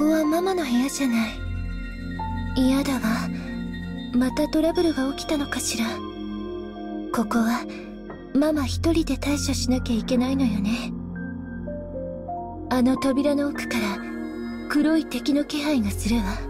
ここはママの部屋じゃない。嫌だわ。またトラブルが起きたのかしら。ここはママ一人で対処しなきゃいけないのよね。あの扉の奥から黒い敵の気配がするわ。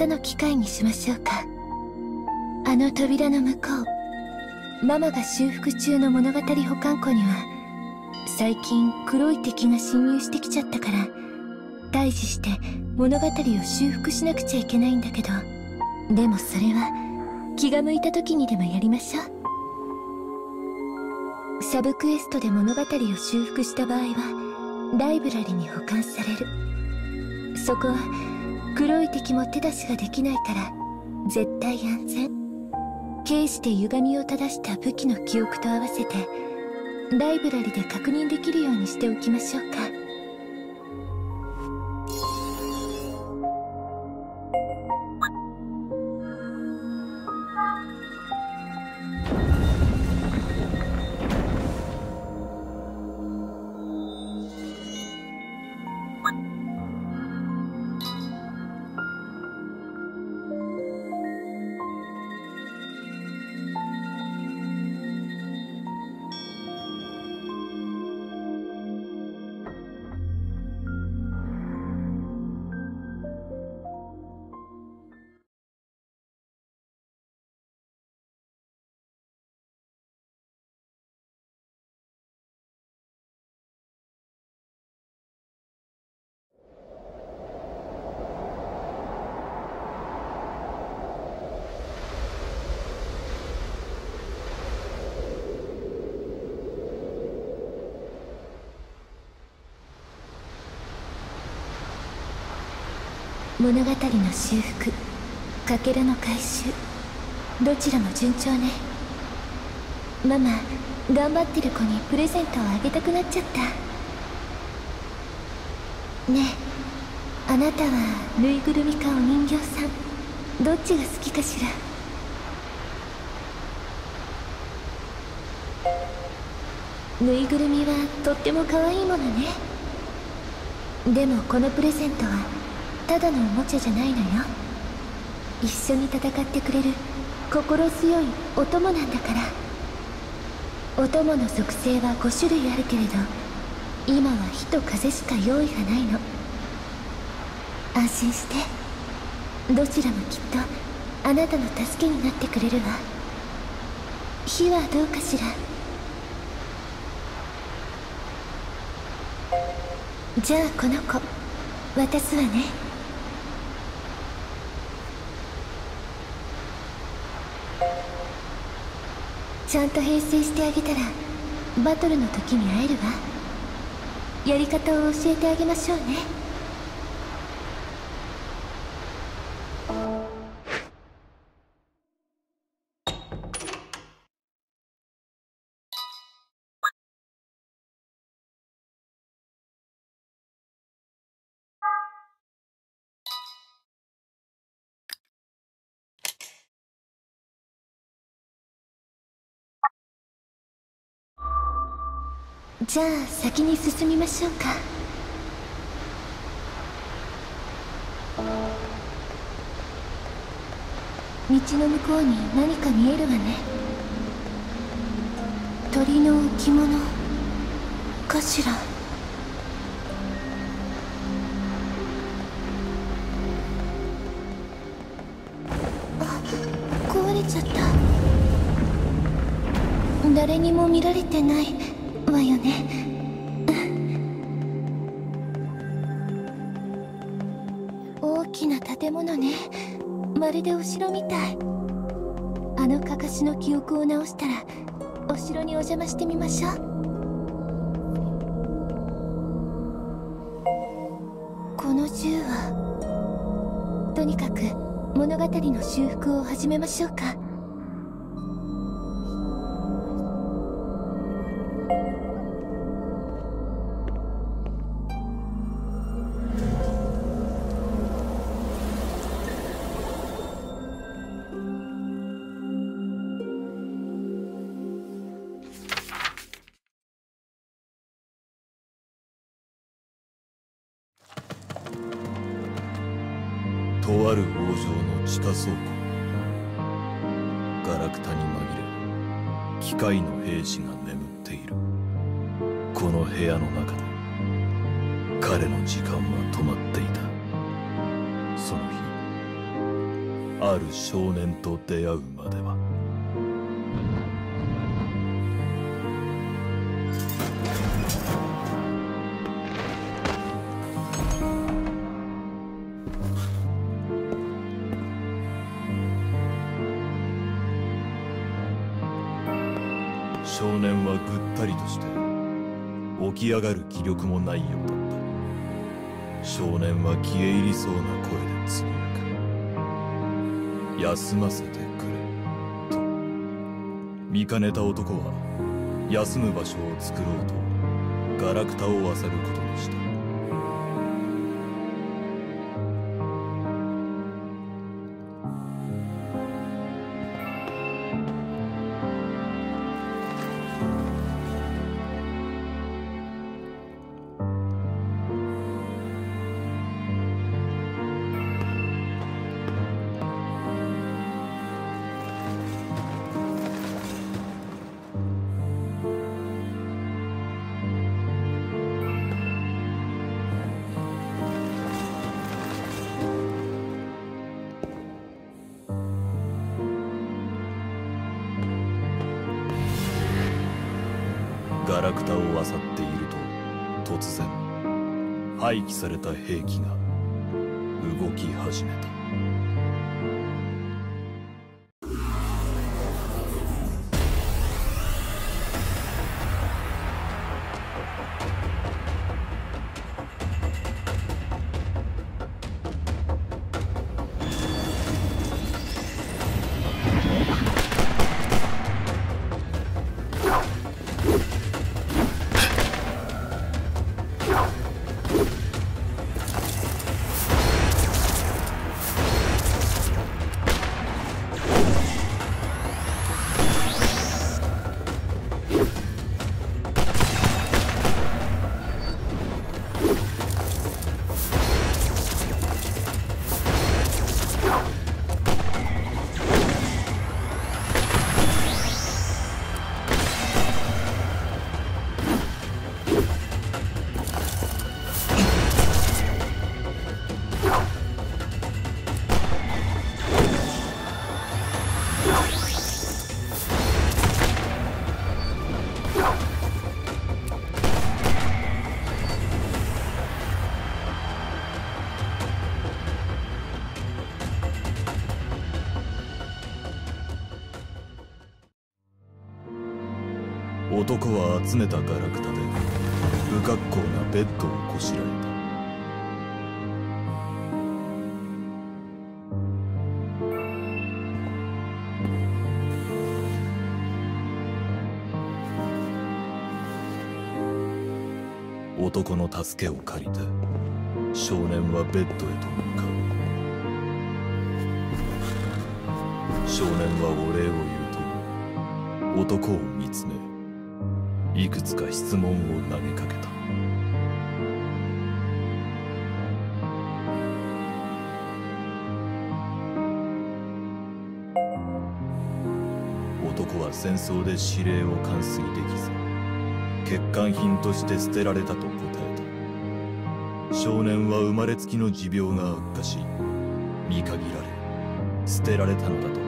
たの機会にしましょうか。あの扉の向こうママが修復中の物語保管庫には最近黒い敵が侵入してきちゃったから退治して物語を修復しなくちゃいけないんだけどでもそれは気が向いた時にでもやりましょう。サブクエストで物語を修復した場合はライブラリに保管される。そこは黒い敵も手出しができないから絶対安全。軽視で歪みを正した武器の記憶と合わせてライブラリで確認できるようにしておきましょうか。物語の修復かけらの回収。どちらも順調ね。ママ頑張ってる子にプレゼントをあげたくなっちゃった。ねえあなたはぬいぐるみかお人形さん。どっちが好きかしら。ぬいぐるみはとっても可愛いものね。でもこのプレゼントはただのおもちゃじゃないのよ。一緒に戦ってくれる心強いお供なんだから。お供の属性は5種類あるけれど今は火と風しか用意がないの。安心して。どちらもきっとあなたの助けになってくれるわ。火はどうかしら。じゃあこの子渡すわね。ちゃんと編成してあげたらバトルの時に会えるわ。やり方を教えてあげましょうね。じゃあ先に進みましょうか。道の向こうに何か見えるわね。鳥の置物かしら。あ壊れちゃった。誰にも見られてない。わよね。大きな建物ね。まるでお城みたい。あのかかしの記憶を直したらお城にお邪魔してみましょう。この銃はとにかく物語の修復を始めましょうか。力もないようだった。少年は消え入りそうな声でつぶやく。休ませてくれと。見かねた男は休む場所を作ろうとガラクタを漁ることにした。された兵器。男は集めたガラクタで不格好なベッドをこしらえた男の助けを借りて少年はベッドへと向かう。少年はお礼を言うと男を見つめいくつか質問を投げかけた。男は戦争で指令を完遂できず欠陥品として捨てられたと答えた。少年は生まれつきの持病が悪化し見限られ捨てられたのだと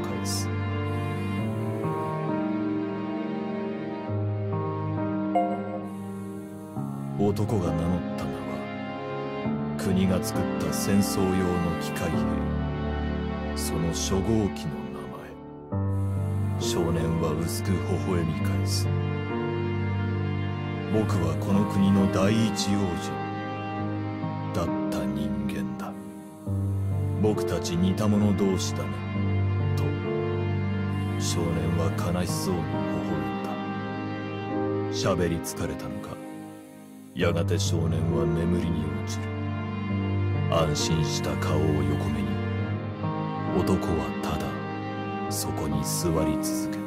男が名乗った名は国が作った戦争用の機械兵その初号機の名前。少年は薄く微笑み返す。僕はこの国の第一王子だった人間だ。僕たち似た者同士だね。と少年は悲しそうに微笑んだ。喋り疲れたのか？やがて少年は眠りに落ちる。安心した顔を横目に。男はただそこに座り続ける。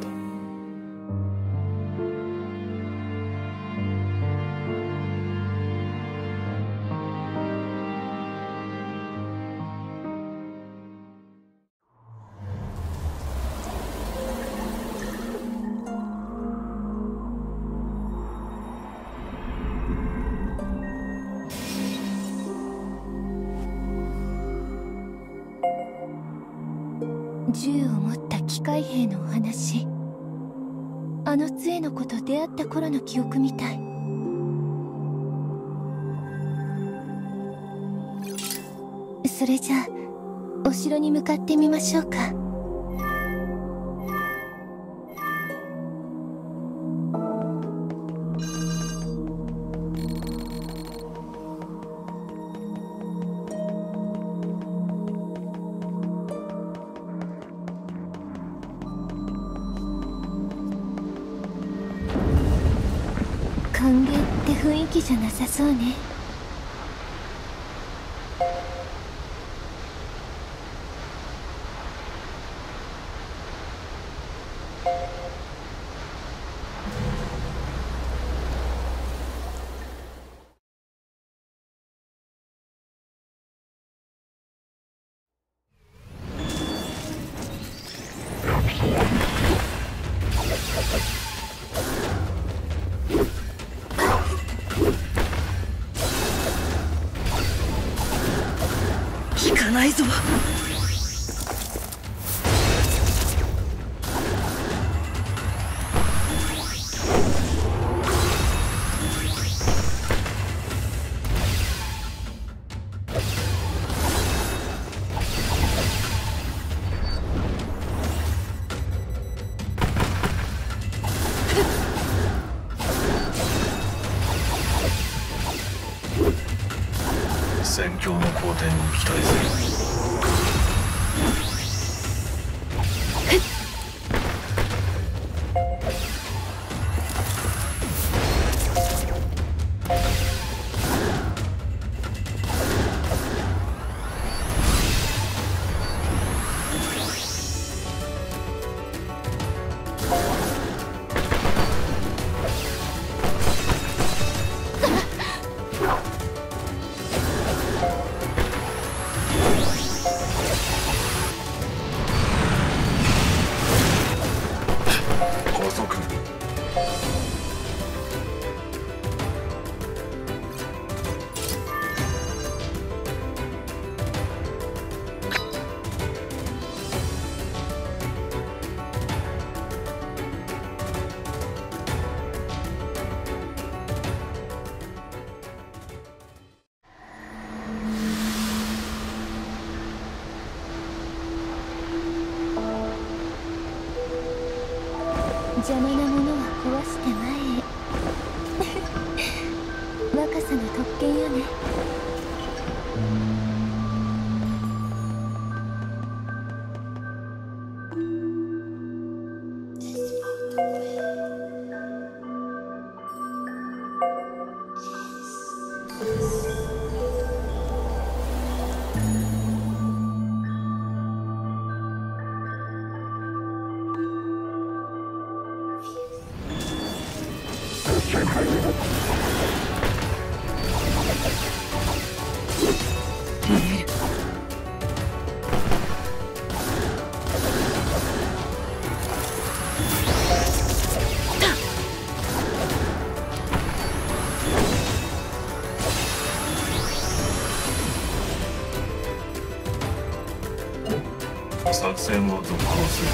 you ないぞ。戦を続行する。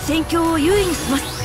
戦況を優位にします。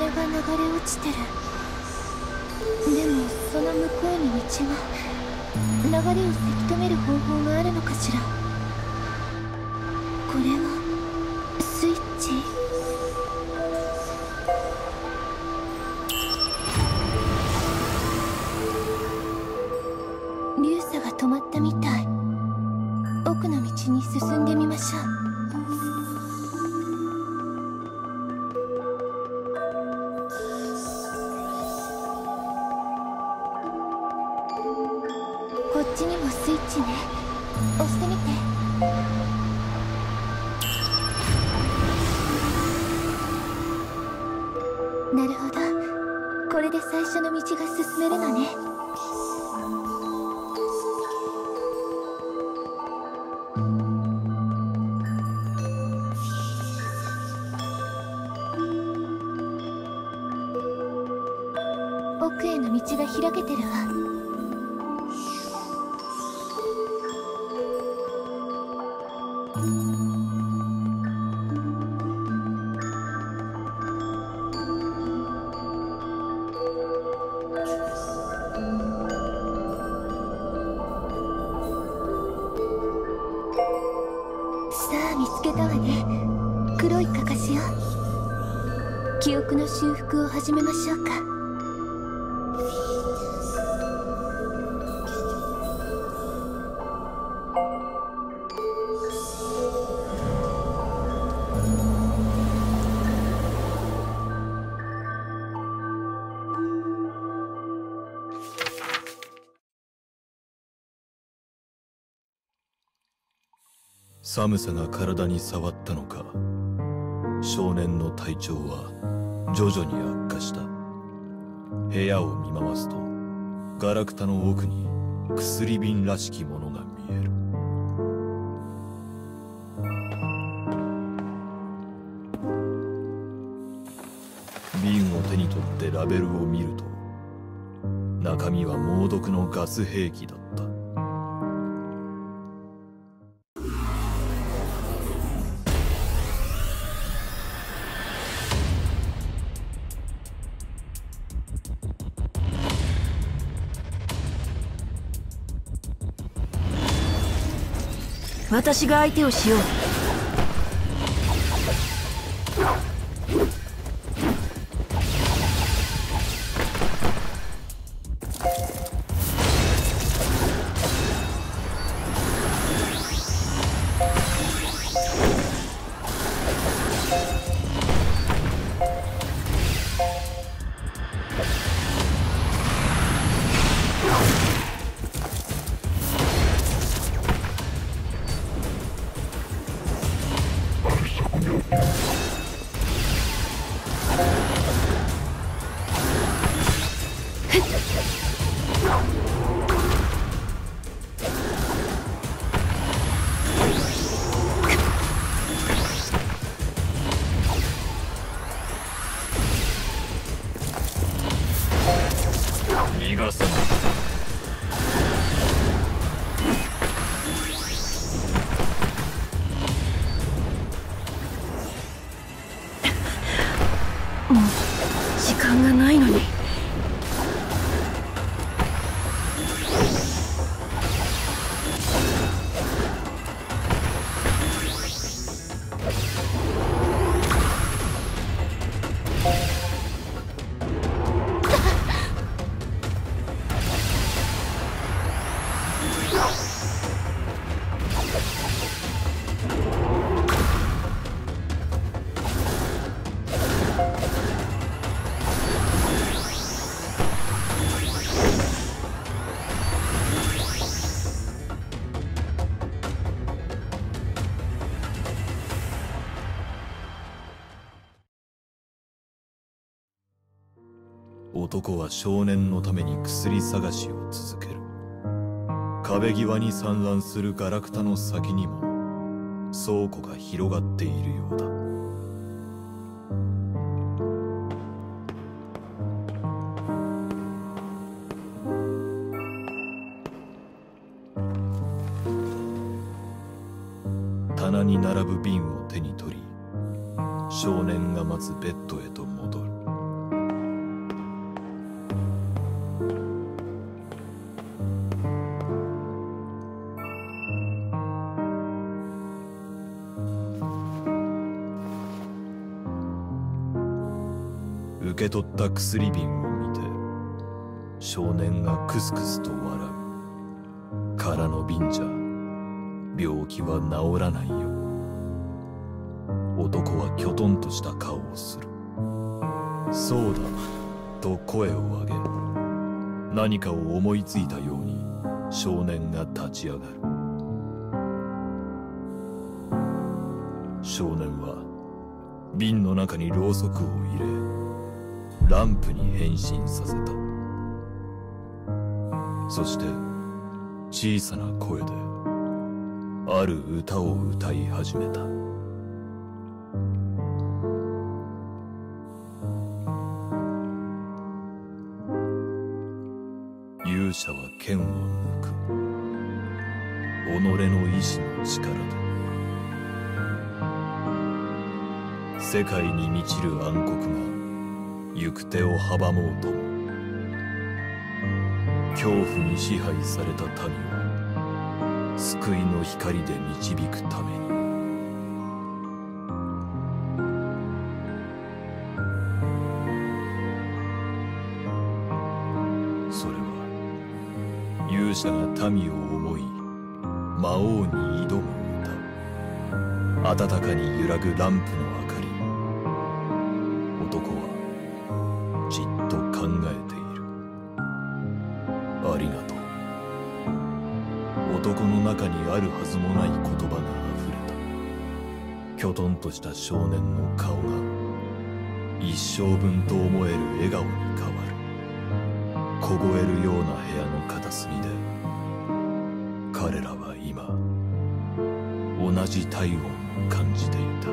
砂が流れ落ちてる。でもその向こうに道が流れをせき止める方法があるのかしら。これはスイッチ？流砂が止まったみたい。奥の道に進んでみましょう。開けてる寒さが体に触ったのか少年の体調は徐々に悪化した。部屋を見回すとガラクタの奥に薬瓶らしきものが見える。瓶を手に取ってラベルを見ると中身は猛毒のガス兵器だ私が相手をしよう。男は少年のために薬探しを続ける。壁際に散乱するガラクタの先にも倉庫が広がっているようだ。受け取った薬瓶を見て少年がクスクスと笑う。空の瓶じゃ病気は治らないよ男はきょとんとした顔をする。そうだと声を上げ何かを思いついたように少年が立ち上がる。少年は瓶の中にろうそくを入れランプに変身させた。そして小さな声である歌を歌い始めた。勇者は剣を抜く。己の意志の力で。世界に満ちる暗黒が行く手を阻もうとも。恐怖に支配された民を救いの光で導くために。それは勇者が民を思い魔王に挑む歌。暖かに揺らぐランプの明かり。男の中にあるはずもない言葉が溢れた。きょとんとした少年の顔が一生分と思える笑顔に変わる凍えるような部屋の片隅で。彼らは今同じ体温を感じていた。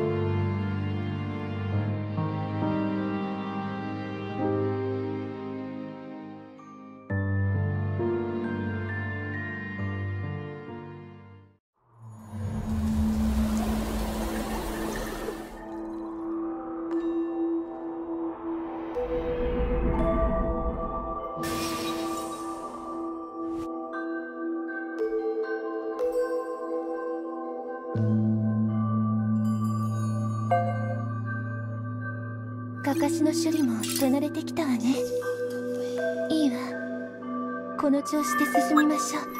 処理も手慣れてきたわね。いいわ。この調子で進みましょう。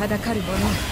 はだかる者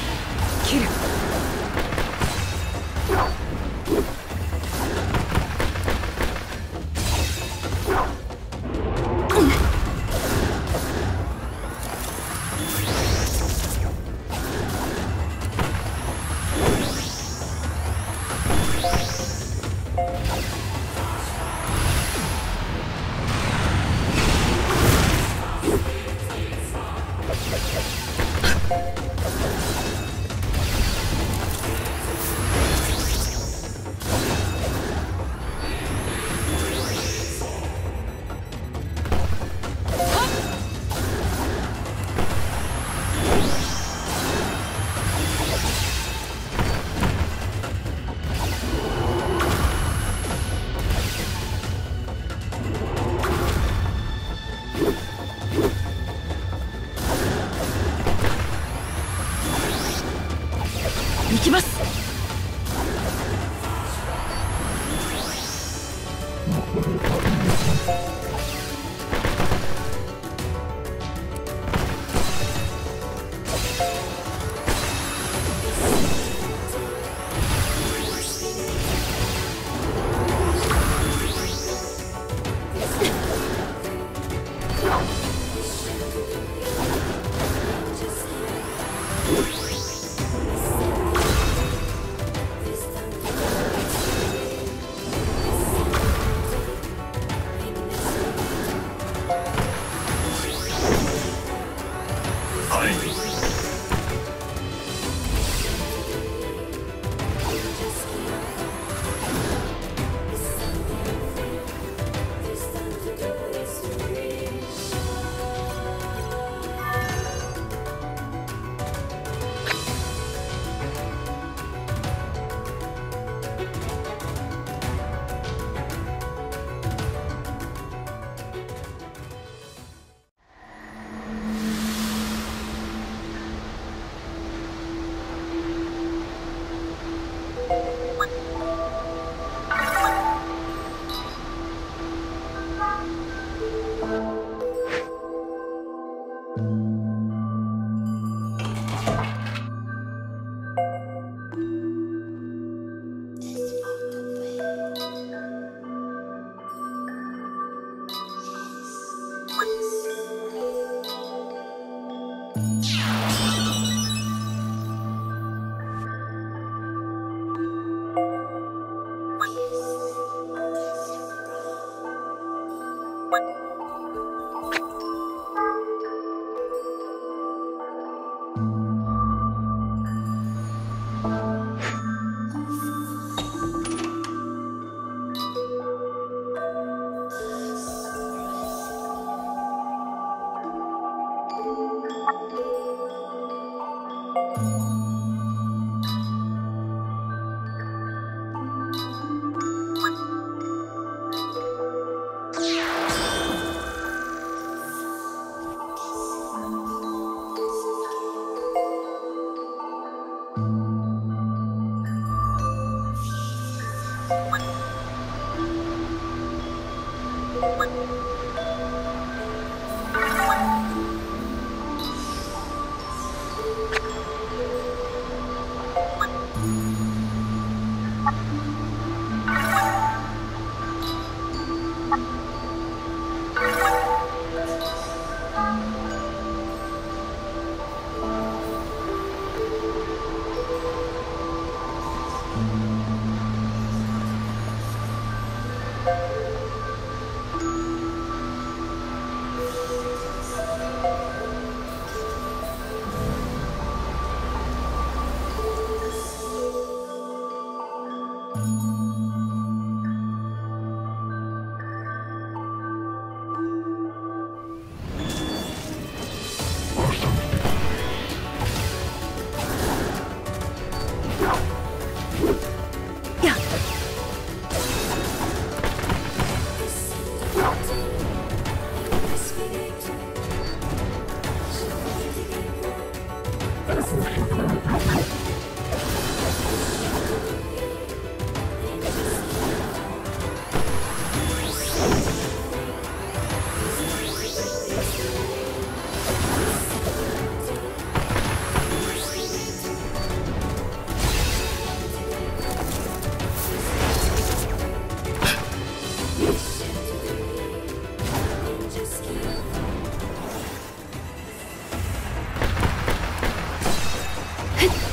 は。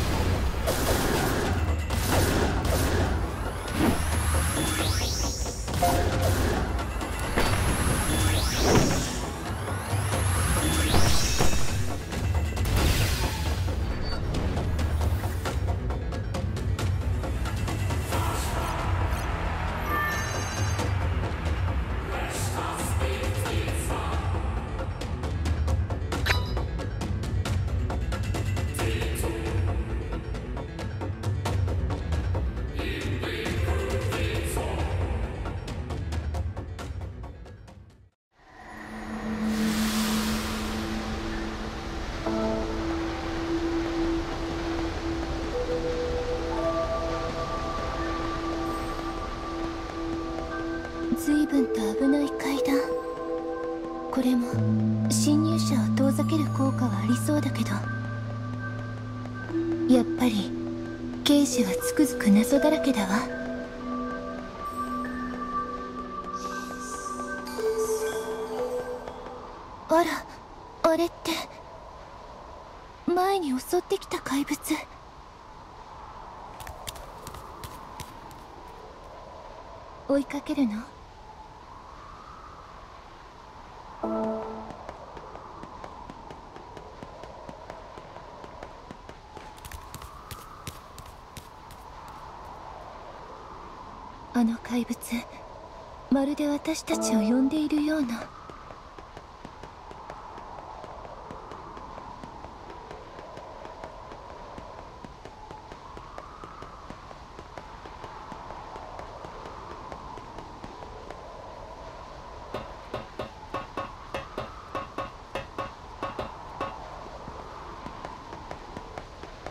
私たちを呼んでいるような。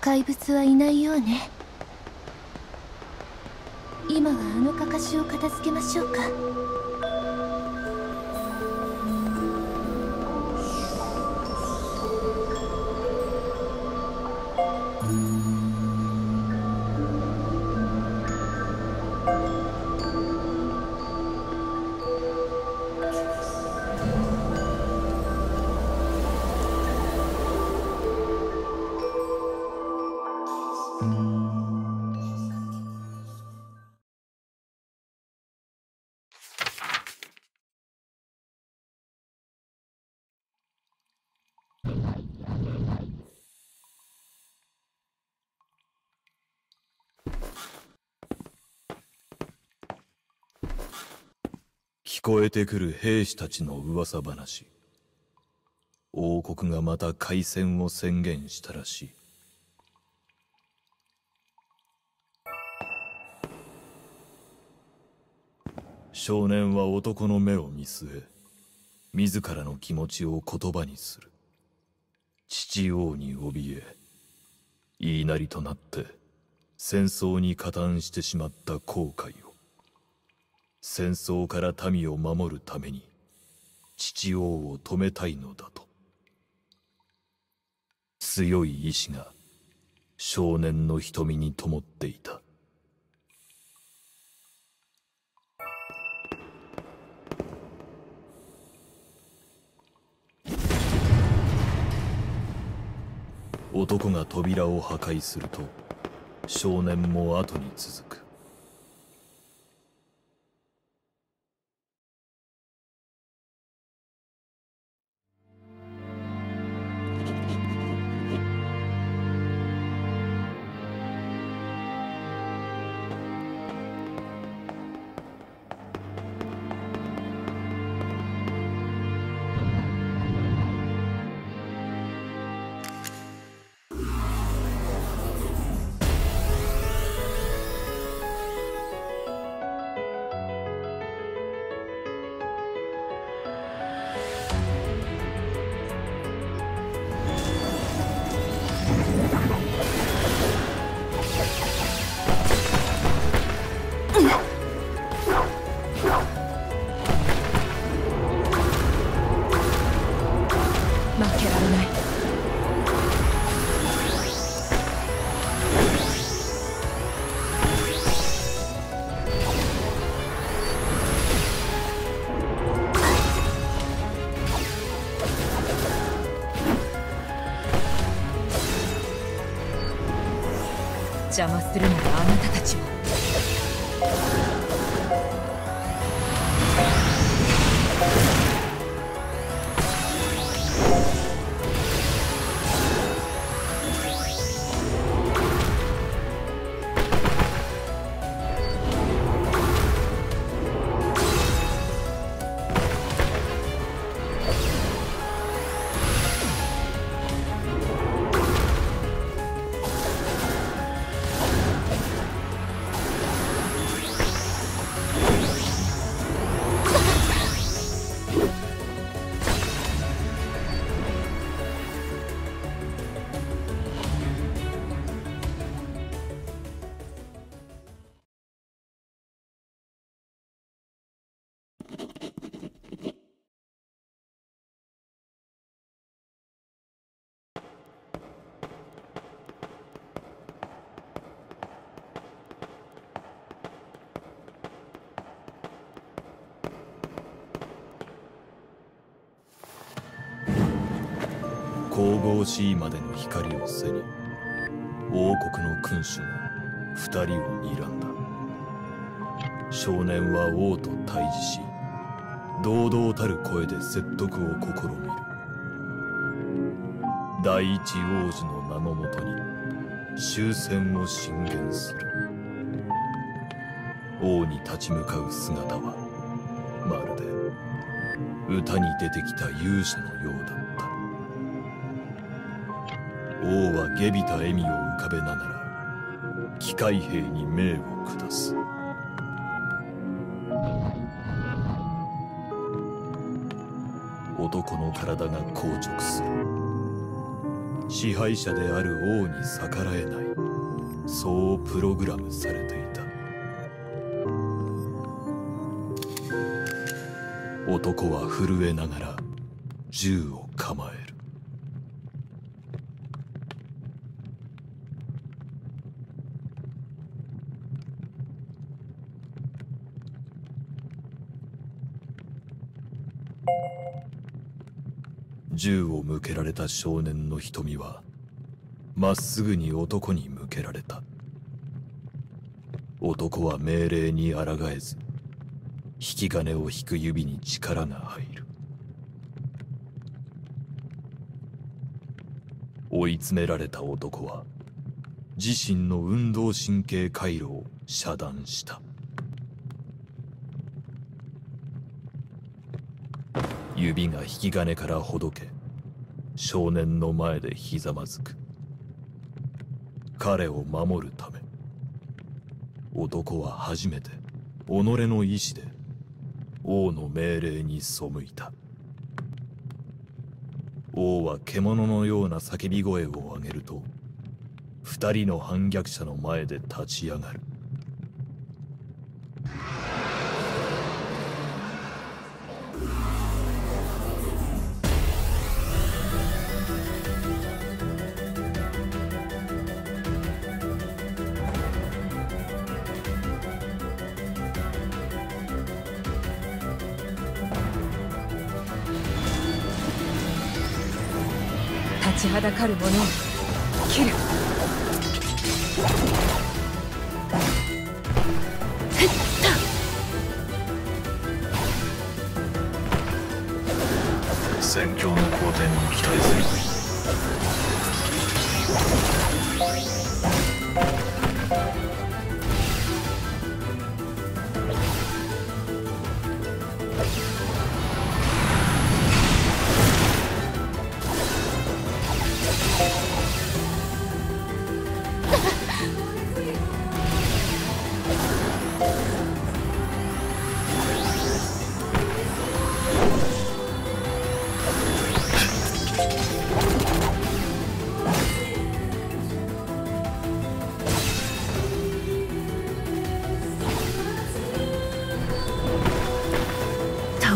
怪物はいないようね。今はあのかかしを片付けましょうか。こえてくる兵士たちの噂話。王国がまた開戦を宣言したらしい。少年は男の目を見据え自らの気持ちを言葉にする。父王に怯え言いなりとなって戦争に加担してしまった後悔を。戦争から民を守るために父王を止めたいのだと。強い意志が少年の瞳に灯っていた。男が扉を破壊すると少年も後に続く。邪魔するな神々しいまでの光を背に王国の君主が二人を睨んだ少年は王と対峙し堂々たる声で説得を試みる第一王子の名のもとに終戦を進言する王に立ち向かう姿はまるで歌に出てきた勇者のようだ王は下びた笑みを浮かべながら機械兵に命を下す。男の体が硬直する。支配者である王に逆らえない。そうプログラムされていた。男は震えながら銃を構える銃を向けられた少年の瞳はまっすぐに男に向けられた。男は命令に抗えず引き金を引く指に力が入る。追い詰められた男は自身の運動神経回路を遮断した。指が引き金からほどけ少年の前でひざまずく。彼を守るため。男は初めて己の意志で王の命令に背いた。王は獣のような叫び声を上げると二人の反逆者の前で立ち上がる。立ちはだかる者を切る。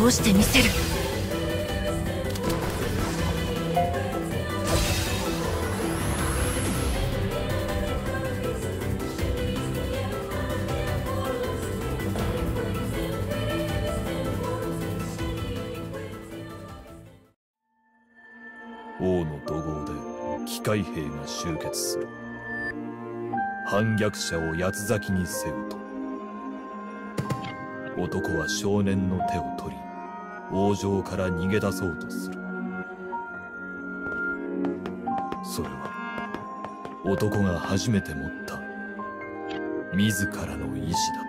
倒してみせる。王の怒号で機械兵が集結する。反逆者を八つ咲きにせよと。男は少年の手を王城から逃げ出そうとする。それは男が初めて持った自らの意志だ。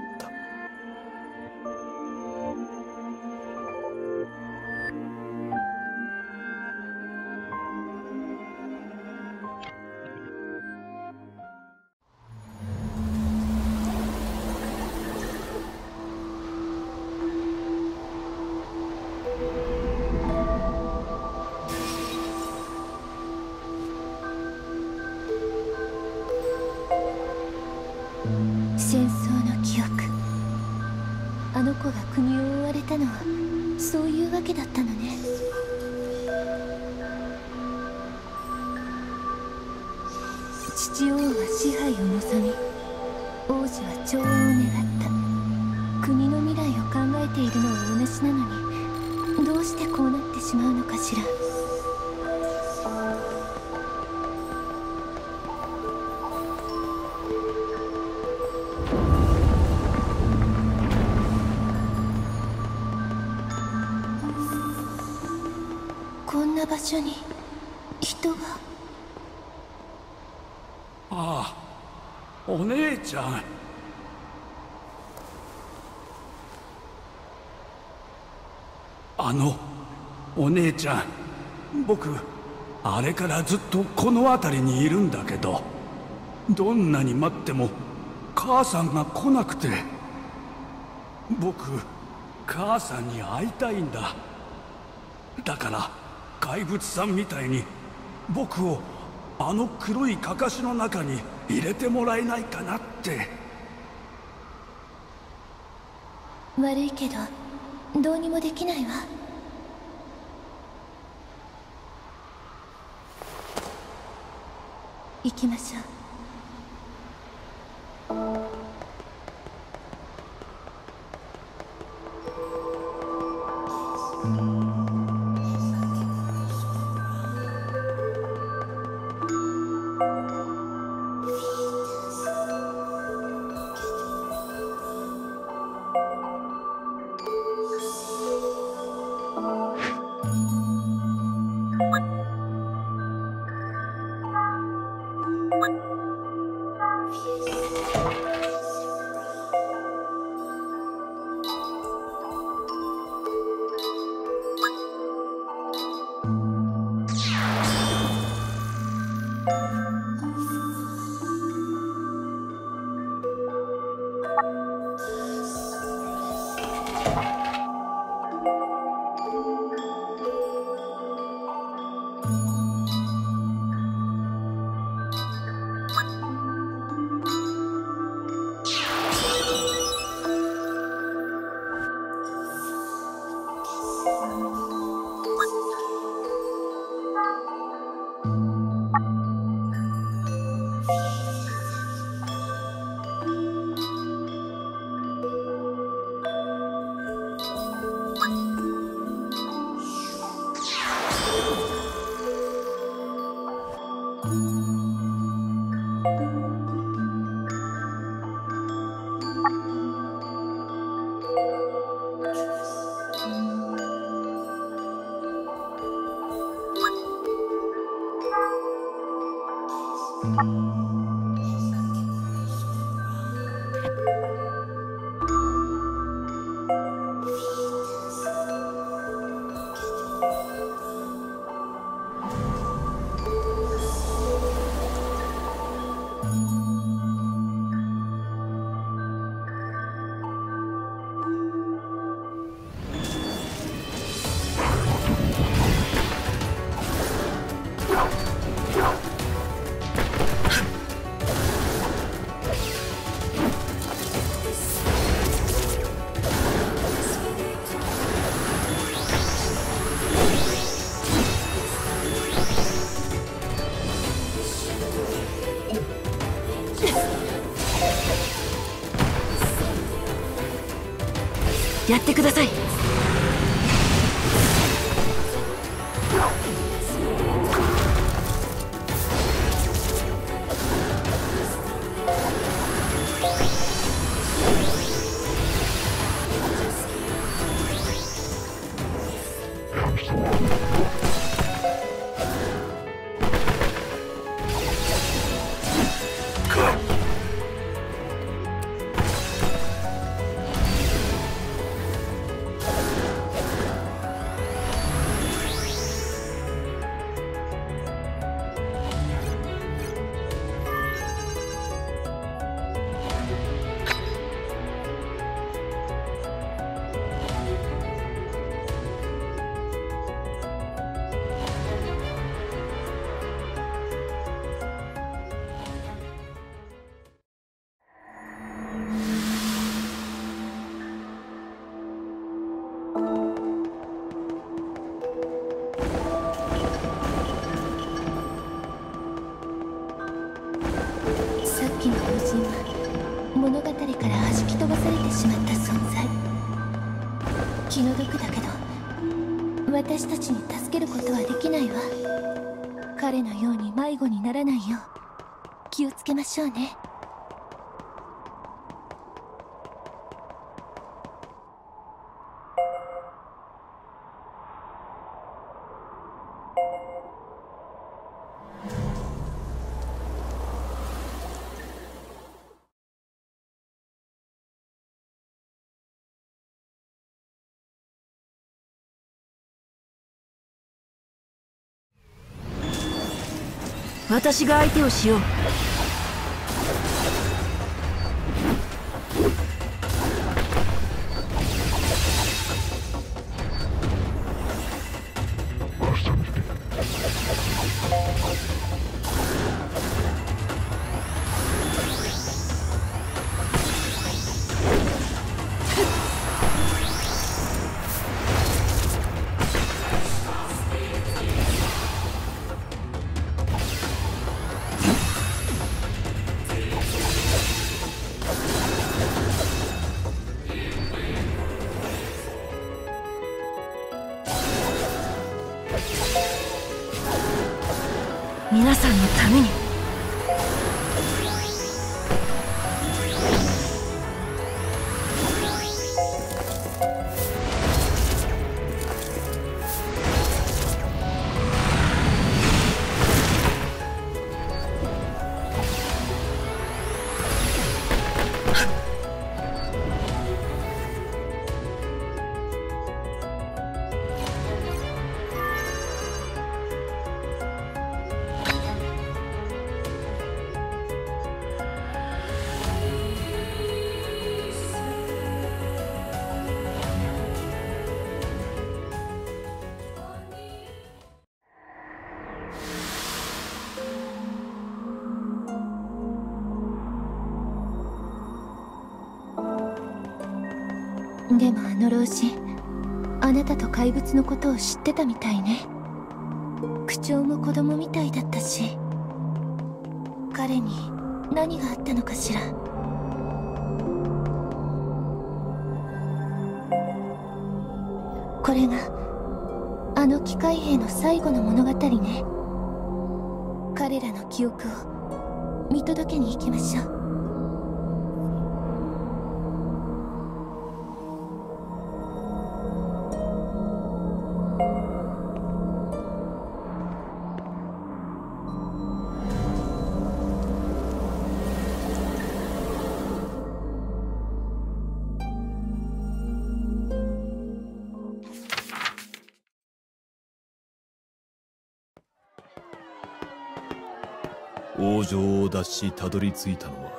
ちゃん僕あれからずっとこの辺りにいるんだけどどんなに待っても母さんが来なくて僕母さんに会いたいんだ。だから怪物さんみたいに僕をあの黒いかかしの中に入れてもらえないかなって。悪いけどどうにもできないわ。行きましょう。Thank you. やってください。ましょうね。私が相手をしよう。の老人あなたと怪物のことを知ってたみたいね。王城を脱したどり着いたのは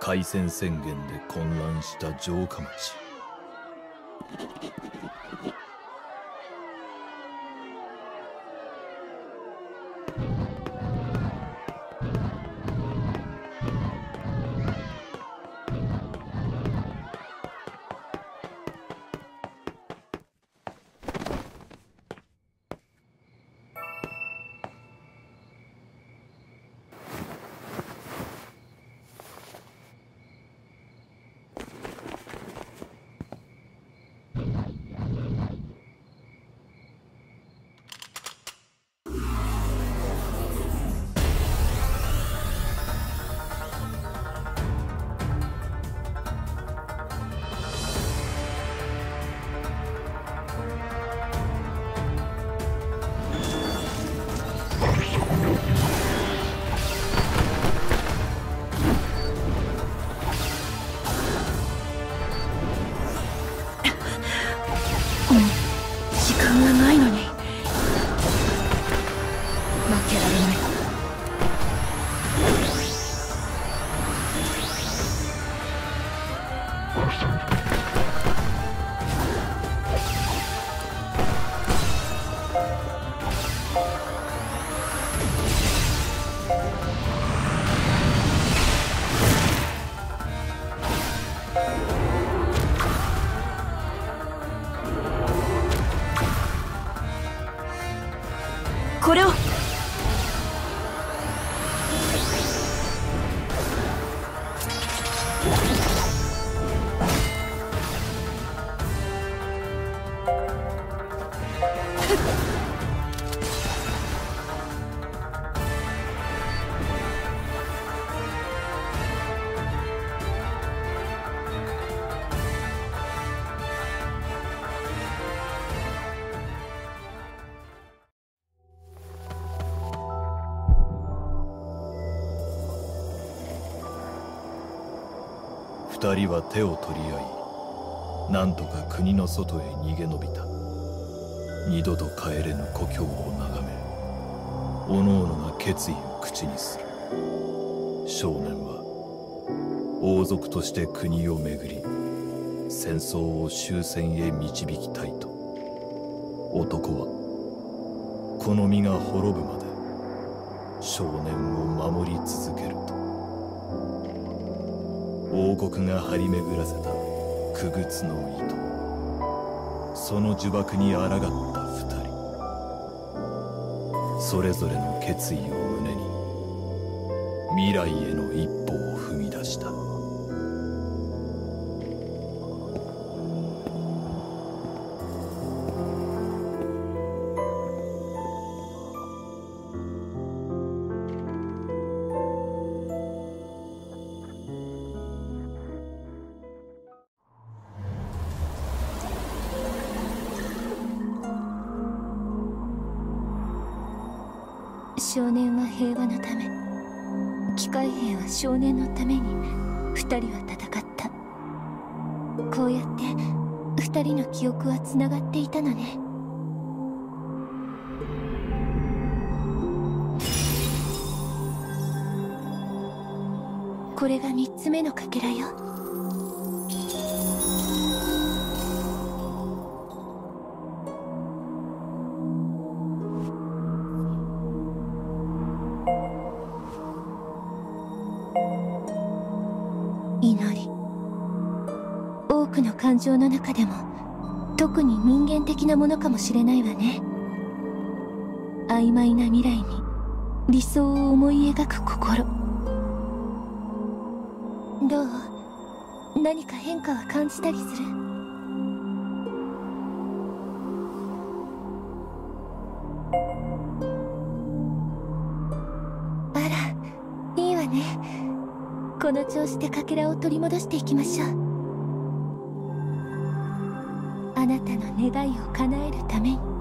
開戦宣言で混乱した城下町。二人は手を取り合いなんとか国の外へ逃げ延びた。二度と帰れぬ故郷を眺めおのおのが決意を口にする。少年は王族として国をめぐり戦争を終戦へ導きたいと。男はこの身が滅ぶまで少年を守り続ける。王国が張り巡らせた傀儡の糸。その呪縛に抗った二人。それぞれの決意を胸に未来への一歩を少年は平和のため機械兵は少年のために二人は戦った。こうやって二人の記憶はつながっていたのね。これが三つ目のかけらよ。情の中でも特に人間的なものかもしれないわね。曖昧な未来に理想を思い描く心。どう？何か変化は感じたりする？あらいいわね。この調子でかけらを取り戻していきましょう。願いを叶えるために。